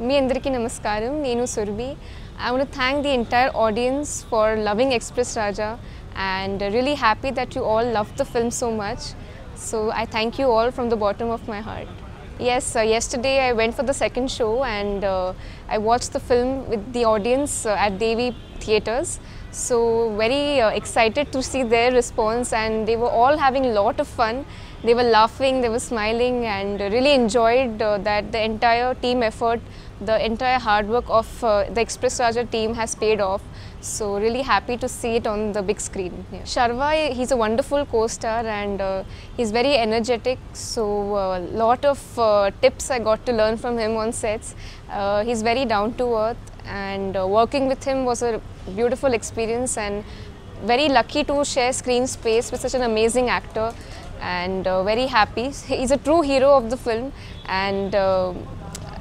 Meendriki Namaskaram, Neenu Surabhi. I want to thank the entire audience for loving Express Raja and really happy that you all loved the film so much. So I thank you all from the bottom of my heart. Yes, uh, yesterday I went for the second show and uh, I watched the film with the audience uh, at Devi Theatres. So very excited to see their response and they were all having a lot of fun. They were laughing, they were smiling and really enjoyed uh, that the entire team effort, the entire hard work of uh, the Express Raja team has paid off. So really happy to see it on the big screen. Yeah. Sharva, he's a wonderful co-star and uh, he's very energetic. So a lot of uh, tips I got to learn from him on sets. Uh, he's very down to earth and uh, working with him was a beautiful experience and very lucky to share screen space with such an amazing actor and uh, very happy. He's a true hero of the film and uh,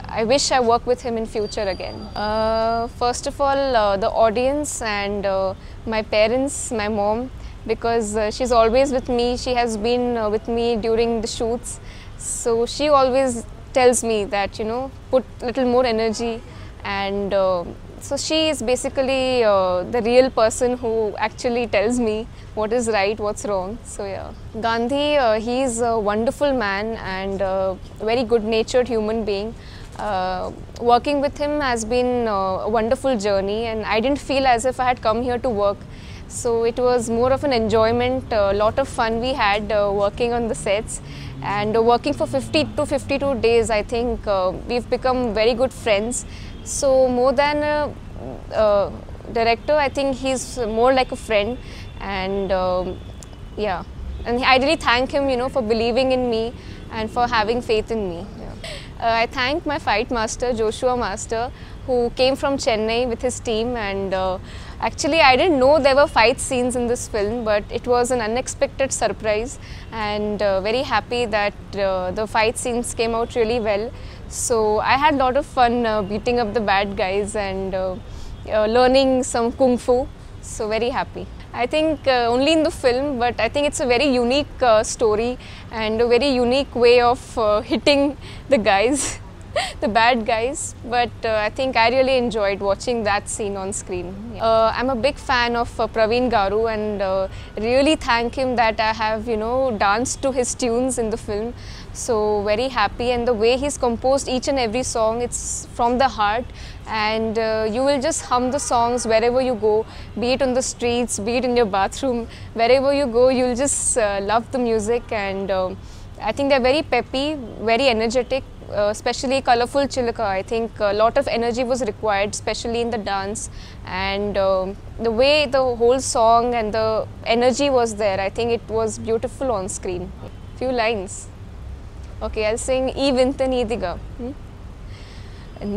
I wish I work with him in future again. Uh, first of all, uh, the audience and uh, my parents, my mom, because uh, she's always with me. She has been with me during the shoots, so she always tells me that you know put little more energy, and so she is basically uh, the real person who actually tells me what is right, what's wrong. So yeah, Gandhi, uh, he's a wonderful man and a very good-natured human being. Uh, working with him has been uh, a wonderful journey, and I didn't feel as if I had come here to work. So it was more of an enjoyment, a lot of fun we had uh, working on the sets, and working for 50 to 52 days. I think uh, we've become very good friends. So more than a, uh director, I think he's more like a friend, and um, yeah, and I really thank him, you know, for believing in me and for having faith in me. Yeah. Uh, I thank my fight master, Joshua Master, who came from Chennai with his team. And uh, actually, I didn't know there were fight scenes in this film, but it was an unexpected surprise. And uh, very happy that uh, the fight scenes came out really well. So I had a lot of fun uh, beating up the bad guys and uh, uh, learning some kung fu. So very happy. I think uh, only in the film, but I think it's a very unique story and a very unique way of hitting the guys, the bad guys. But uh, I think I really enjoyed watching that scene on screen. Uh, I'm a big fan of uh, Praveen Garu and uh, really thank him that I have, you know, danced to his tunes in the film. So very happy and the way he's composed each and every song, it's from the heart and uh, you will just hum the songs wherever you go, be it on the streets, be it in your bathroom, wherever you go, you'll just uh, love the music and uh, I think they're very peppy, very energetic, uh, especially colorful Chilaka. I think a lot of energy was required, especially in the dance. And uh, the way the whole song and the energy was there, I think it was beautiful on screen. Few lines. Okay, I'll sing E Vintanidhiga. Hmm?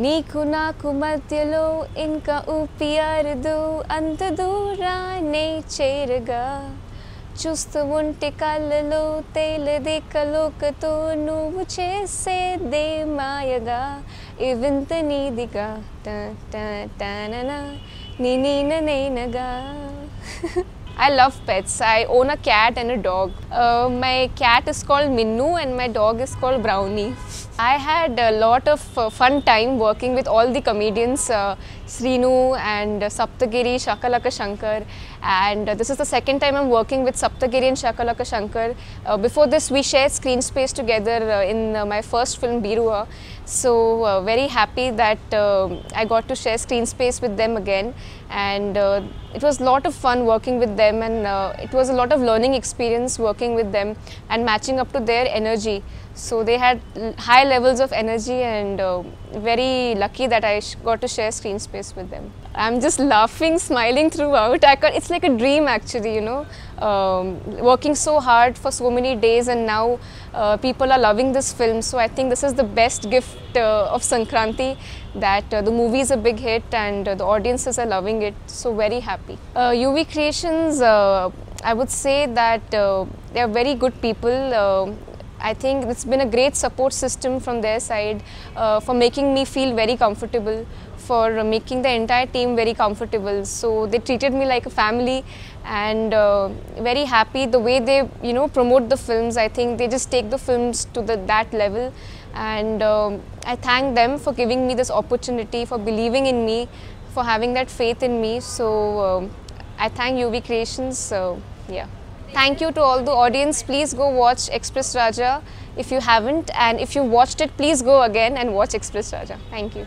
నీకు నాకు మధ్యలో ఇంకా ఊపియారదు అంత దూరానే చేరగా చూస్తూ ఉంటే కళ్ళలో తేలిది కలోకతో నువ్వు చేసేదే మాయగా. ఇవింత నీదిగా. నేనగా I love pets I own a cat and a dog my cat is called Minnu and my dog is called Brownie I had a lot of uh, fun time working with all the comedians, uh, Srinu and Saptagiri, Shakalaka Shankar. And uh, this is the second time I'm working with Saptagiri and Shakalaka Shankar. Uh, before this, we shared screen space together uh, in uh, my first film, Beeruva. So, very happy that I got to share screen space with them again. And it was a lot of fun working with them, and it was a lot of learning experience working with them and matching up to their energy. So, they had high levels of energy, and uh, very lucky that I got to share screen space with them. I'm just laughing, smiling throughout. It's like a dream, actually, you know, um, working so hard for so many days, and now uh, people are loving this film. So I think this is the best gift uh, of Sankranti that uh, the movie is a big hit and uh, the audiences are loving it. So very happy. Uh, UV Creations, uh, I would say that uh, they are very good people. I think it's been a great support system from their side uh, for making me feel very comfortable, for making the entire team very comfortable. So they treated me like a family, and uh, very happy the way they you know promote the films. I think they just take the films to the that level, and um, I thank them for giving me this opportunity, for believing in me, for having that faith in me. So um, I thank UV Creations. So yeah. Thank you to all the audience. Please go watch Express Raja if you haven't, and if you watched it, please go again and watch Express Raja. Thank you.